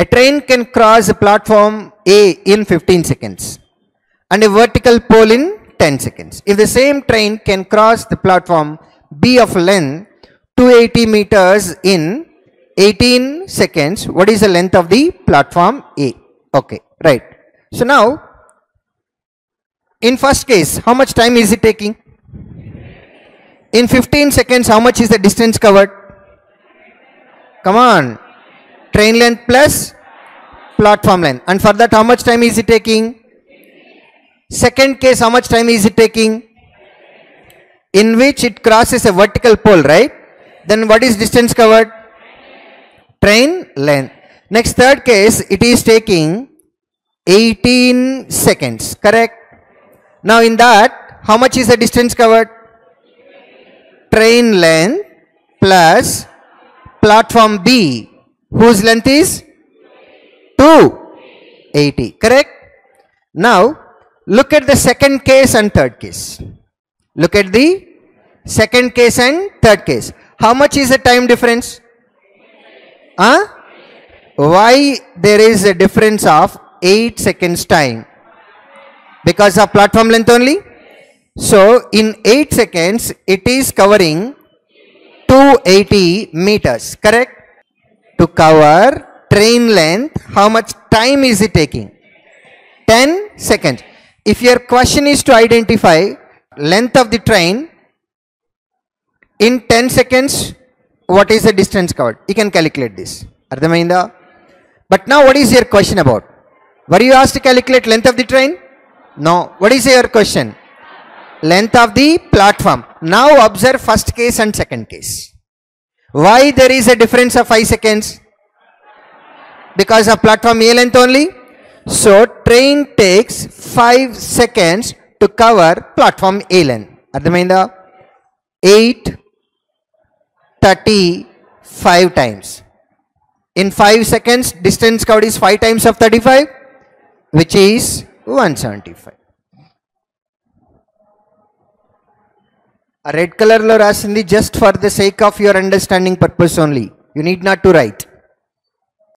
A train can cross a platform A in 15 seconds and a vertical pole in 10 seconds. If the same train can cross the platform B of length 280 meters in 18 seconds, what is the length of the platform A? Okay, right. So now, in first case, how much time is it taking? In 15 seconds, how much is the distance covered? Come on. Train length plus platform length. And for that, how much time is it taking? Second case, how much time is it taking? In which it crosses a vertical pole, right? Then what is distance covered? Train length. Next, third case, it is taking 18 seconds, correct? Now, in that, how much is the distance covered? Train length plus platform B, whose length is 280, correct? Now, look at the second case and third case. Look at the second case and third case. How much is the time difference? Huh? Why there is a difference of 8 seconds time? Because of platform length only? So, in 8 seconds, it is covering 280 meters, correct? To cover train length, how much time is it taking? 10 seconds. If your question is to identify length of the train in 10 seconds, what is the distance covered? You can calculate this. Ardhamainda? But now what is your question about? Were you asked to calculate length of the train? No. What is your question? Length of the platform. Now observe first case and second case. Why there is a difference of 5 seconds? Because of platform A length only. So train takes 5 seconds to cover platform A length. Ardhamainda? 8, 30, 5 times. In 5 seconds distance covered is 5 times of 35 which is 175. Red కలర్లో రాసింది just for the sake of your understanding purpose only you need not to right